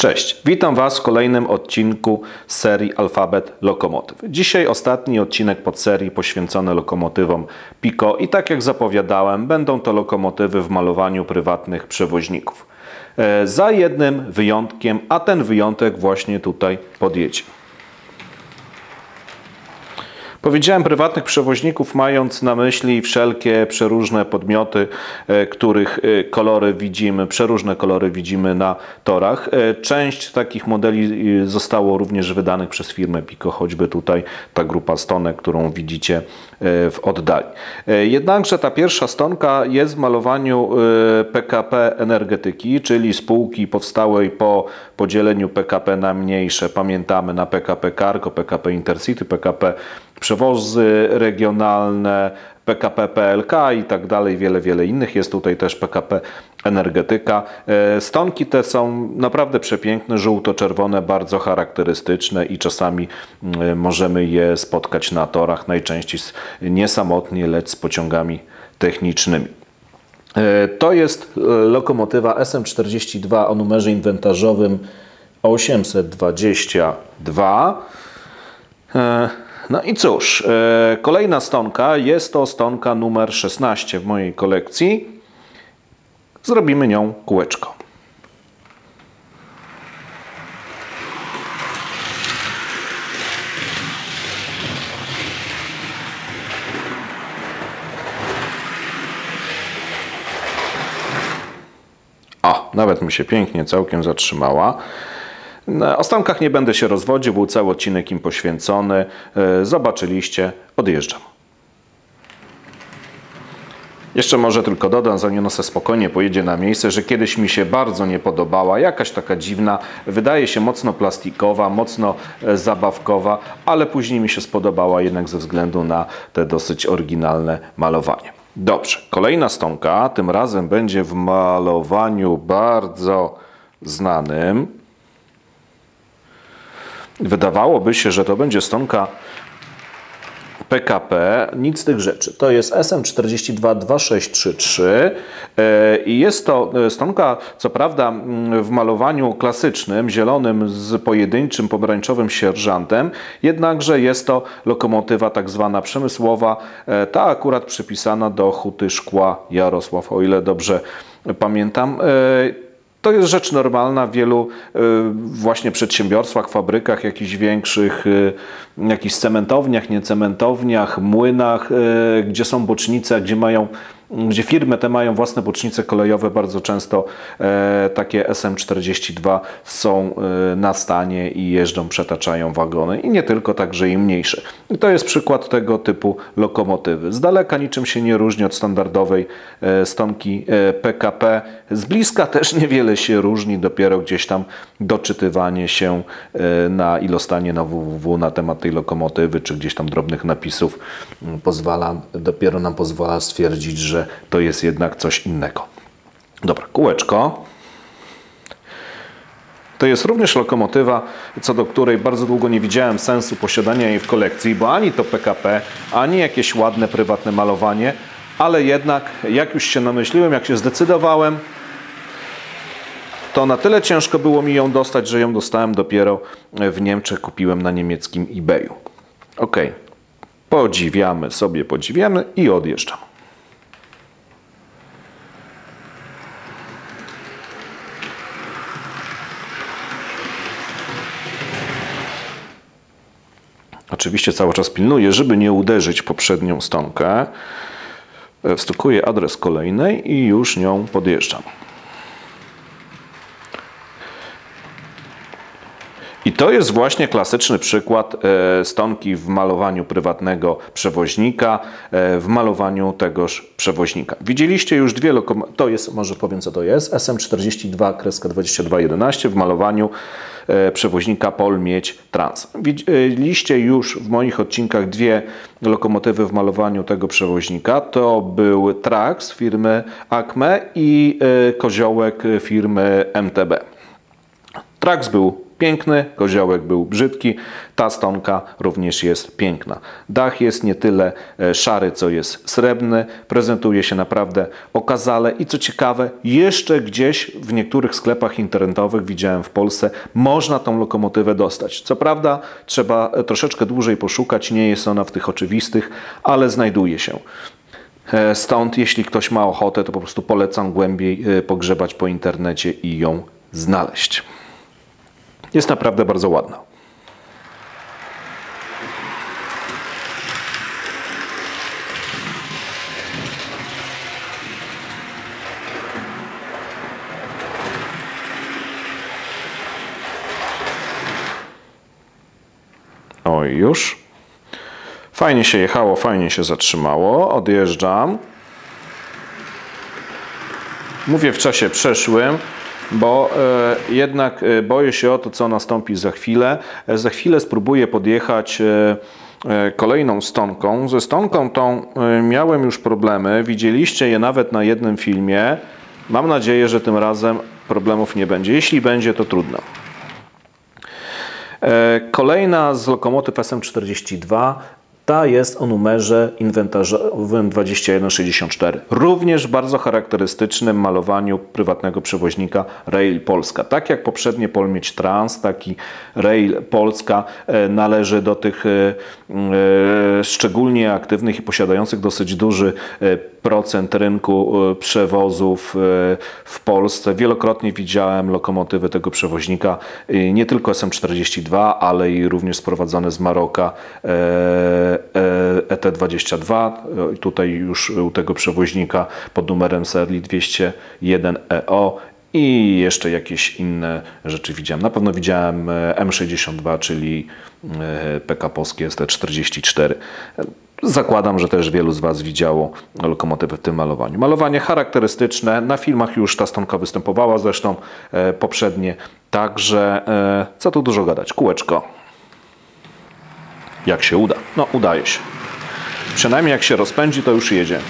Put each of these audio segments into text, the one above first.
Cześć, witam Was w kolejnym odcinku serii Alfabet Lokomotyw. Dzisiaj ostatni odcinek pod serii poświęcony lokomotywom Pico i tak jak zapowiadałem, będą to lokomotywy w malowaniu prywatnych przewoźników. E, za jednym wyjątkiem, a ten wyjątek właśnie tutaj podjedzie. Powiedziałem prywatnych przewoźników, mając na myśli wszelkie przeróżne podmioty, e, których e, kolory widzimy, przeróżne kolory widzimy na torach. E, część takich modeli zostało również wydanych przez firmę Pico, choćby tutaj ta grupa stonek, którą widzicie w oddali. Jednakże ta pierwsza stonka jest w malowaniu PKP Energetyki, czyli spółki powstałej po podzieleniu PKP na mniejsze. Pamiętamy na PKP Cargo, PKP Intercity, PKP przewozy regionalne, PKP PLK i tak dalej, wiele, wiele innych. Jest tutaj też PKP Energetyka. E, stonki te są naprawdę przepiękne, żółto-czerwone, bardzo charakterystyczne i czasami mm, możemy je spotkać na torach, najczęściej nie samotnie, lecz z pociągami technicznymi. E, to jest e, lokomotywa SM42 o numerze inwentarzowym 822. No i cóż, e, kolejna stonka jest to stonka numer 16 w mojej kolekcji. Zrobimy nią kółeczko. O, nawet mi się pięknie całkiem zatrzymała. O stankach nie będę się rozwodził, był cały odcinek im poświęcony. E, zobaczyliście, odjeżdżam. Jeszcze może tylko dodam, zanim ona spokojnie pojedzie na miejsce, że kiedyś mi się bardzo nie podobała, jakaś taka dziwna, wydaje się mocno plastikowa, mocno e, zabawkowa, ale później mi się spodobała jednak ze względu na te dosyć oryginalne malowanie. Dobrze, kolejna stonka, tym razem będzie w malowaniu bardzo znanym. Wydawałoby się, że to będzie stonka PKP, nic z tych rzeczy. To jest SM42263 e, i jest to e, stonka, co prawda w malowaniu klasycznym, zielonym z pojedynczym pomarańczowym sierżantem, jednakże jest to lokomotywa tak zwana przemysłowa, e, ta akurat przypisana do huty szkła Jarosław, o ile dobrze pamiętam. To jest rzecz normalna w wielu y, właśnie przedsiębiorstwach, fabrykach, jakichś większych, y, jakichś cementowniach, niecementowniach, młynach, y, gdzie są bocznice, gdzie mają gdzie firmy te mają własne bocznice kolejowe, bardzo często e, takie SM42 są e, na stanie i jeżdżą, przetaczają wagony i nie tylko, także i mniejsze. I to jest przykład tego typu lokomotywy. Z daleka niczym się nie różni od standardowej e, stonki PKP. Z bliska też niewiele się różni, dopiero gdzieś tam doczytywanie się na ilostanie na www na temat tej lokomotywy, czy gdzieś tam drobnych napisów pozwala, dopiero nam pozwala stwierdzić, że że to jest jednak coś innego. Dobra, kółeczko. To jest również lokomotywa, co do której bardzo długo nie widziałem sensu posiadania jej w kolekcji, bo ani to PKP, ani jakieś ładne prywatne malowanie, ale jednak jak już się namyśliłem, jak się zdecydowałem, to na tyle ciężko było mi ją dostać, że ją dostałem dopiero w Niemczech, kupiłem na niemieckim eBayu. Ok, podziwiamy sobie, podziwiamy i odjeżdżam. Oczywiście cały czas pilnuję, żeby nie uderzyć poprzednią stonkę. E, wstukuję adres kolejnej i już nią podjeżdżam. To jest właśnie klasyczny przykład e, stonki w malowaniu prywatnego przewoźnika, e, w malowaniu tegoż przewoźnika. Widzieliście już dwie lokomotywy, to jest, może powiem co to jest, SM42-2211 w malowaniu e, przewoźnika Pol Miedź Trans. Widzieliście już w moich odcinkach dwie lokomotywy w malowaniu tego przewoźnika. To był Trax firmy Acme i Koziołek firmy MTB. Trax był piękny, koziołek był brzydki, ta stonka również jest piękna. Dach jest nie tyle e, szary, co jest srebrny, prezentuje się naprawdę okazale i co ciekawe, jeszcze gdzieś w niektórych sklepach internetowych widziałem w Polsce, można tą lokomotywę dostać. Co prawda trzeba troszeczkę dłużej poszukać, nie jest ona w tych oczywistych, ale znajduje się. E, stąd, jeśli ktoś ma ochotę, to po prostu polecam głębiej e, pogrzebać po internecie i ją znaleźć. Jest naprawdę bardzo ładna. Oj, już. Fajnie się jechało, fajnie się zatrzymało. Odjeżdżam. Mówię w czasie przeszłym, bo e, jednak e, boję się o to, co nastąpi za chwilę. E, za chwilę spróbuję podjechać kolejną stonką. Ze stonką tą miałem już problemy. Widzieliście je nawet na jednym filmie. Mam nadzieję, że tym razem problemów nie będzie. Jeśli będzie, to trudno. Kolejna z lokomotyw SM42 ta jest o numerze inwentarzowym 2164. Również bardzo charakterystycznym malowaniu prywatnego przewoźnika Rail Polska. Tak jak poprzednie Polmieć Trans, taki Rail Polska e, należy do tych e, e, szczególnie aktywnych i posiadających dosyć duży procent rynku e, przewozów e, w Polsce. Wielokrotnie widziałem lokomotywy tego przewoźnika, nie tylko SM42, ale i również sprowadzane z Maroka e, e, ET22. E, Tutaj już u tego przewoźnika pod numerem serii 201EO i jeszcze jakieś inne rzeczy widziałem. Na pewno widziałem e, M62, czyli PK Polskie ST44. Zakładam, że też wielu z Was widziało lokomotywy w tym malowaniu. Malowanie charakterystyczne, na filmach już ta stonka występowała zresztą e, poprzednie, także e, co tu dużo gadać, kółeczko. Jak się uda? No, udaje się. Przynajmniej jak się rozpędzi, to już jedzie.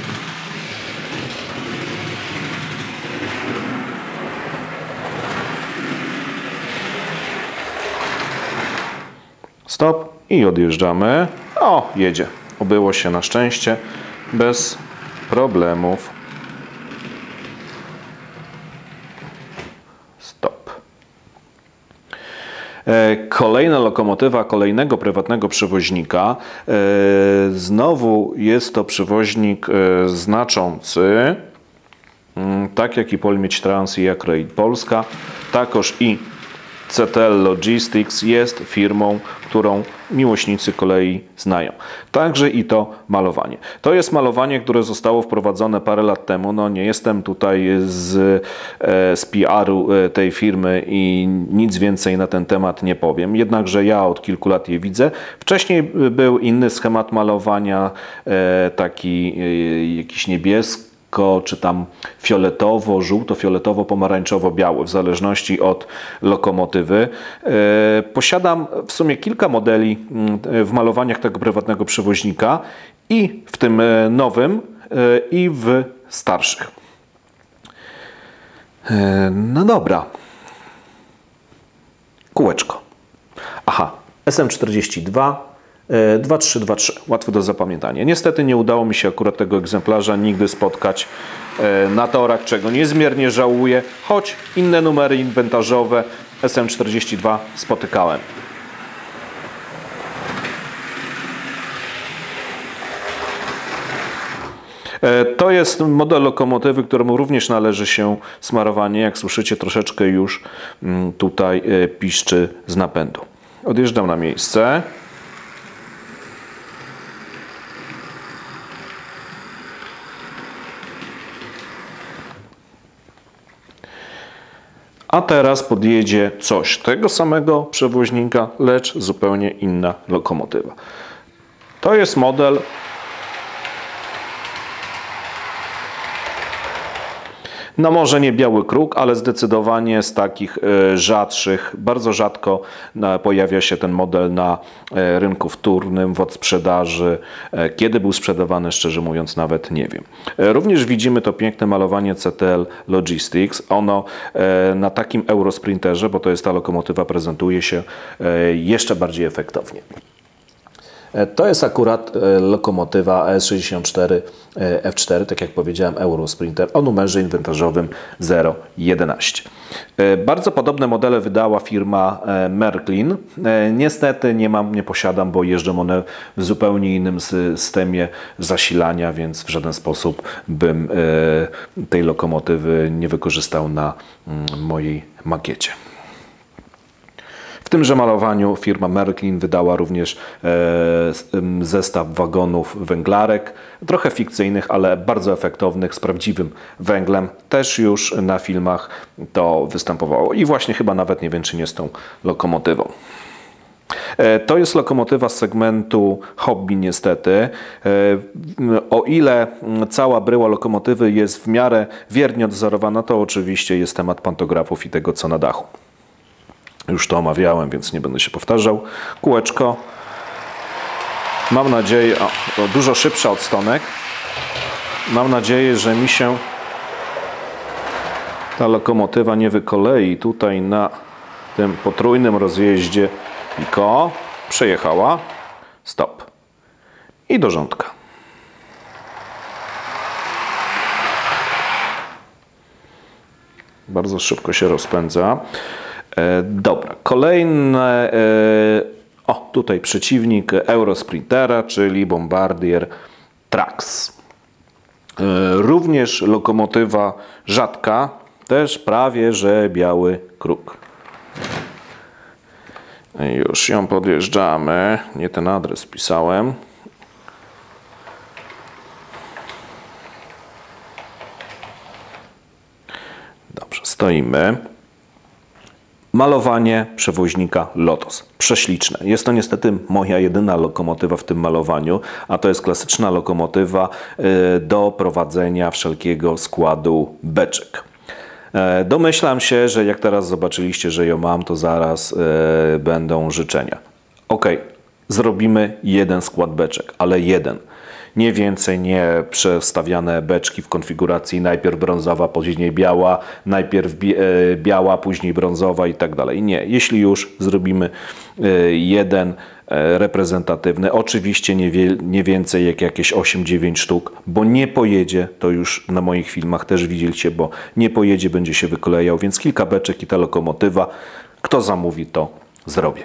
Stop i odjeżdżamy. O, jedzie. Obyło się na szczęście bez problemów. Stop. E, Kolejna lokomotywa kolejnego prywatnego przewoźnika. E, Znowu jest to przewoźnik e, znaczący, Mm, tak jak i Polmieć Trans i jak Polska, takoż i CTL Logistics jest firmą, którą miłośnicy kolei znają. Także i to malowanie. To jest malowanie, które zostało wprowadzone parę lat temu. No nie jestem tutaj z, e, z PR-u e, tej firmy i nic więcej na ten temat nie powiem. Jednakże ja od kilku lat je widzę. Wcześniej był inny schemat malowania, e, taki e, jakiś niebieski czy tam fioletowo, żółto, fioletowo, pomarańczowo, biały, w zależności od lokomotywy. E, Posiadam w sumie kilka modeli mm, w malowaniach tego prywatnego przewoźnika i w tym e, nowym e, i w starszych. No dobra. Kółeczko. Aha, SM42 e, 2323, łatwy do zapamiętania. Niestety nie udało mi się akurat tego egzemplarza nigdy spotkać e, na torach, czego niezmiernie żałuję, choć inne numery inwentarzowe SM42 spotykałem. E, To jest model lokomotywy, któremu również należy się smarowanie. Jak słyszycie, troszeczkę już mm, tutaj e, piszczy z napędu. Odjeżdżam na miejsce. A teraz podjedzie coś tego samego przewoźnika, lecz zupełnie inna lokomotywa. To jest model No może nie biały kruk, ale zdecydowanie z takich e, rzadszych, bardzo rzadko pojawia się ten model na e, rynku wtórnym, w odsprzedaży. E, Kiedy był sprzedawany, szczerze mówiąc, nawet nie wiem. Również widzimy to piękne malowanie CTL Logistics. Ono na takim Eurosprinterze, bo to jest ta lokomotywa, prezentuje się jeszcze bardziej efektownie. E, To jest akurat e, lokomotywa AS64 e, F4, tak jak powiedziałem, Eurosprinter o numerze inwentarzowym 011. E, Bardzo podobne modele wydała firma Merklin. Niestety nie mam, nie posiadam, bo jeżdżą one w zupełnie innym systemie zasilania, więc w żaden sposób bym tej lokomotywy nie wykorzystał na mm, mojej makiecie. W tymże malowaniu firma Merklin wydała również e, zestaw wagonów węglarek, trochę fikcyjnych, ale bardzo efektownych, z prawdziwym węglem. Też już na filmach to występowało i właśnie chyba nawet nie wiem, czy nie z tą lokomotywą. E, To jest lokomotywa z segmentu hobby niestety. E, O ile cała bryła lokomotywy jest w miarę wiernie odwzorowana, to oczywiście jest temat pantografów i tego co na dachu. Już to omawiałem, więc nie będę się powtarzał. Kółeczko. Mam nadzieję, o, to dużo szybsza od stonek. Mam nadzieję, że mi się ta lokomotywa nie wykolei tutaj na tym potrójnym rozjeździe Pico. Przejechała. Stop. I do rządka. Bardzo szybko się rozpędza. E, dobra, kolejne. E, o, tutaj przeciwnik Eurosprintera, czyli Bombardier Trax. E, również lokomotywa rzadka, też prawie że biały kruk. Już ją podjeżdżamy. Nie ten adres pisałem. Dobrze, stoimy. Malowanie przewoźnika Lotos. Prześliczne. Jest to niestety moja jedyna lokomotywa w tym malowaniu, a to jest klasyczna lokomotywa y, do prowadzenia wszelkiego składu beczek. E, Domyślam się, że jak teraz zobaczyliście, że ją mam, to zaraz e, będą życzenia. Ok, zrobimy jeden skład beczek, ale jeden. Nie więcej, nie przestawiane beczki w konfiguracji najpierw brązowa, później biała, najpierw e, biała, później brązowa i tak dalej. Nie, jeśli już zrobimy e, jeden e, reprezentatywny, oczywiście nie, wie, nie więcej jak jakieś 8-9 sztuk, bo nie pojedzie, to już na moich filmach też widzieliście, bo nie pojedzie, będzie się wykolejał, więc kilka beczek i ta lokomotywa. Kto zamówi, to zrobię.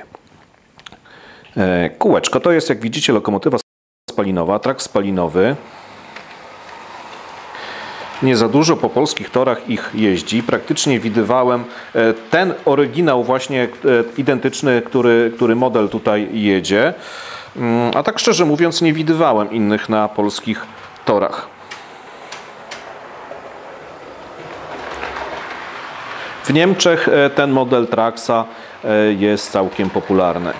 Kółeczko to jest, jak widzicie, lokomotywa spalinowa, trak spalinowy. Nie za dużo po polskich torach ich jeździ. Praktycznie widywałem e, ten oryginał właśnie e, identyczny, który, który model tutaj jedzie. Mm, A tak szczerze mówiąc nie widywałem innych na polskich torach. W Niemczech e, ten model Traxa jest całkiem popularny.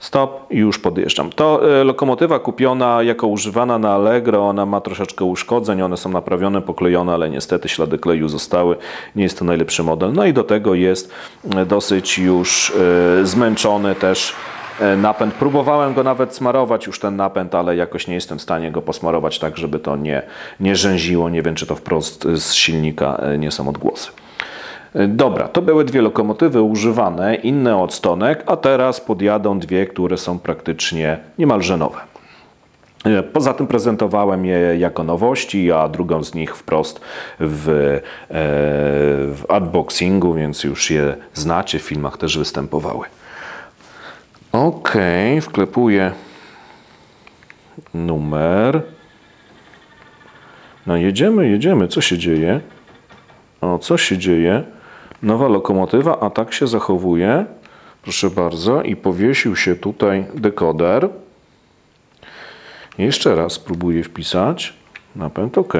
Stop i już podjeżdżam. To e, lokomotywa kupiona jako używana na Allegro, ona ma troszeczkę uszkodzeń, one są naprawione, poklejone, ale niestety ślady kleju zostały. Nie jest to najlepszy model. No i do tego jest e, dosyć już e, zmęczony też napęd. Próbowałem go nawet smarować już ten napęd, ale jakoś nie jestem w stanie go posmarować tak, żeby to nie, nie rzęziło. Nie wiem, czy to wprost z silnika nie są odgłosy. Dobra, to były dwie lokomotywy używane, inne od stonek, a teraz podjadą dwie, które są praktycznie niemalże nowe. E, Poza tym prezentowałem je jako nowości, a drugą z nich wprost w, e, w unboxingu, więc już je znacie, w filmach też występowały. Ok, wklepuję numer. No jedziemy, jedziemy. Co się dzieje? O, co się dzieje? Nowa lokomotywa, a tak się zachowuje. Proszę bardzo, i powiesił się tutaj dekoder. Jeszcze raz spróbuję wpisać. Napęd OK.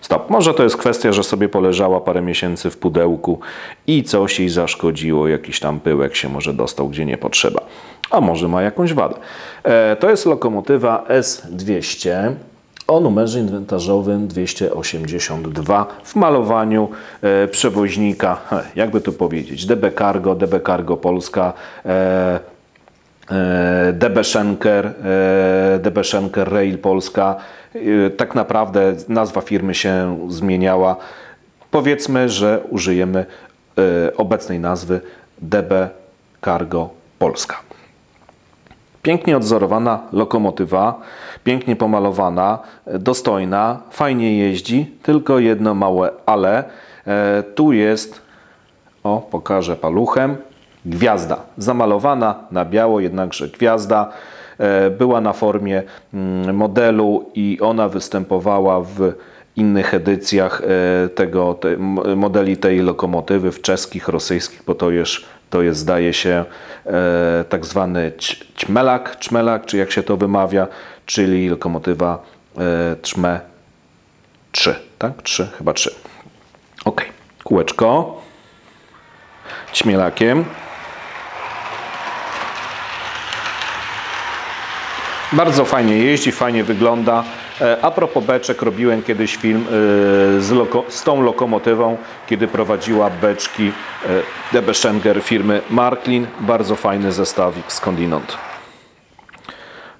Stop. może to jest kwestia, że sobie poleżała parę miesięcy w pudełku i coś jej zaszkodziło, jakiś tam pyłek się może dostał, gdzie nie potrzeba. A może ma jakąś wadę. E, to jest lokomotywa S200 o numerze inwentarzowym 282 w malowaniu e, przewoźnika, jakby to powiedzieć, DB Cargo, DB Cargo Polska, e, e, DB Schenker, DB Schenker Rail Polska. Tak naprawdę nazwa firmy się zmieniała. Powiedzmy, że użyjemy obecnej nazwy DB Cargo Polska. Pięknie odzorowana lokomotywa, pięknie pomalowana, dostojna, fajnie jeździ, tylko jedno małe ale. E, tu jest, o pokażę paluchem, gwiazda. Zamalowana na biało, jednakże gwiazda. E, była na formie mm, modelu i ona występowała w innych edycjach e, tego, te, modeli tej lokomotywy, w czeskich, rosyjskich, bo to jest, to jest zdaje się, e, tak zwany ćmelak, czmelak, czy jak się to wymawia, czyli lokomotywa e, trzme 3, tak? 3, chyba 3. Ok, kółeczko ćmielakiem. Bardzo fajnie jeździ, fajnie wygląda. E, a propos beczek, robiłem kiedyś film e, z, loko, z tą lokomotywą, kiedy prowadziła beczki e, DB Schenger firmy Marklin. Bardzo fajny zestawik skądinąd.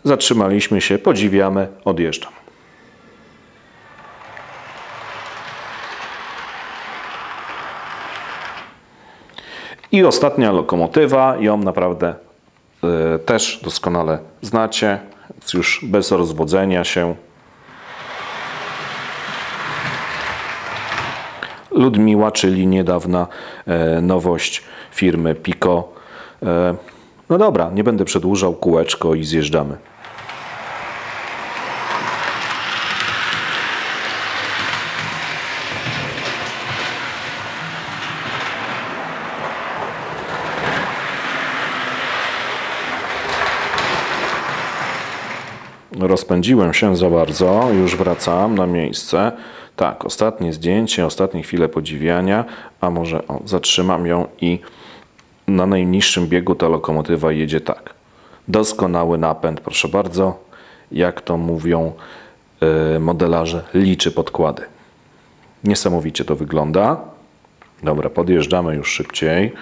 Zatrzymaliśmy się, podziwiamy, odjeżdżam. I ostatnia lokomotywa, ją naprawdę y, też doskonale znacie, już bez rozwodzenia się. Ludmiła, czyli niedawna e, nowość firmy Pico. E, no dobra, nie będę przedłużał, kółeczko i zjeżdżamy. Rozpędziłem się za bardzo, już wracam na miejsce. Tak, ostatnie zdjęcie, ostatnie chwile podziwiania, a może o, zatrzymam ją i na najniższym biegu ta lokomotywa jedzie tak. Doskonały napęd, proszę bardzo, jak to mówią yy, modelarze, liczy podkłady. Niesamowicie to wygląda. Dobra, podjeżdżamy już szybciej,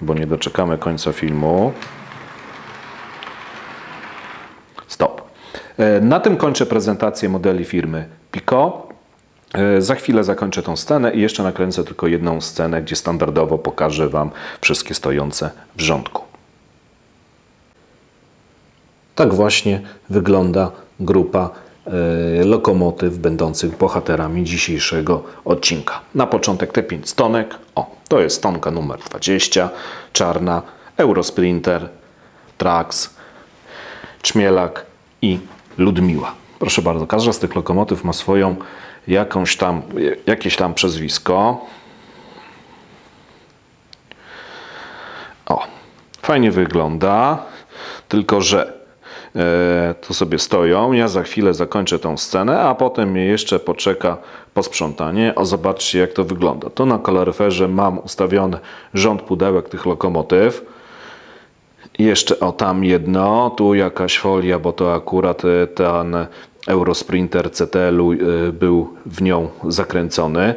bo nie doczekamy końca filmu. Stop. E, na tym kończę prezentację modeli firmy Pico. E, za chwilę zakończę tą scenę i jeszcze nakręcę tylko jedną scenę, gdzie standardowo pokażę Wam wszystkie stojące w rządku. Tak właśnie wygląda grupa e, lokomotyw będących bohaterami dzisiejszego odcinka. Na początek te 5 stonek. O, to jest stonka numer 20, czarna, Eurosprinter, Trax, Czmielak i Ludmiła. Proszę bardzo, każda z tych lokomotyw ma swoją jakąś tam, jakieś tam przezwisko. O, fajnie wygląda, tylko że e, tu sobie stoją. Ja za chwilę zakończę tą scenę, a potem mnie jeszcze poczeka posprzątanie. O, zobaczcie jak to wygląda. Tu na kaloryferze mam ustawiony rząd pudełek tych lokomotyw. Jeszcze o tam jedno, tu jakaś folia, bo to akurat e, ten Eurosprinter CTL-u e, był w nią zakręcony.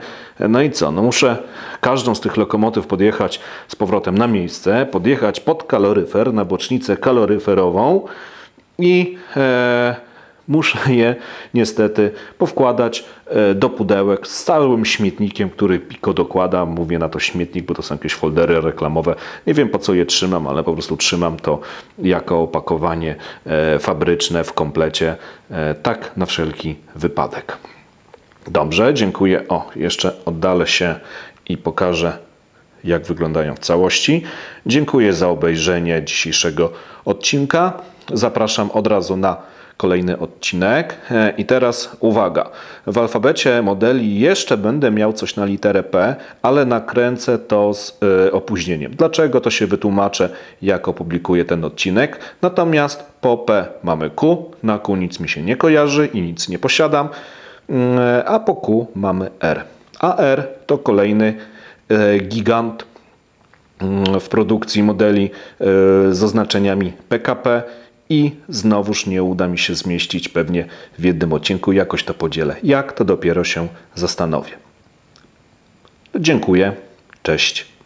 No i co? No muszę każdą z tych lokomotyw podjechać z powrotem na miejsce, podjechać pod kaloryfer, na bocznicę kaloryferową i e, muszę je niestety powkładać e, do pudełek z całym śmietnikiem, który Pico dokłada. Mówię na to śmietnik, bo to są jakieś foldery reklamowe. Nie wiem po co je trzymam, ale po prostu trzymam to jako opakowanie e, fabryczne w komplecie. E, tak na wszelki wypadek. Dobrze, dziękuję. O, jeszcze oddalę się i pokażę jak wyglądają w całości. Dziękuję za obejrzenie dzisiejszego odcinka. Zapraszam od razu na kolejny odcinek. E, I teraz uwaga, w alfabecie modeli jeszcze będę miał coś na literę P, ale nakręcę to z y, opóźnieniem. Dlaczego to się wytłumaczę, jak opublikuję ten odcinek. Natomiast po P mamy Q, na Q nic mi się nie kojarzy i nic nie posiadam. mm, a po Q mamy R. A R to kolejny e, gigant mm, w produkcji modeli e, z oznaczeniami PKP i znowuż nie uda mi się zmieścić pewnie w jednym odcinku. Jakoś to podzielę. Jak to dopiero się zastanowię. Dziękuję. Cześć.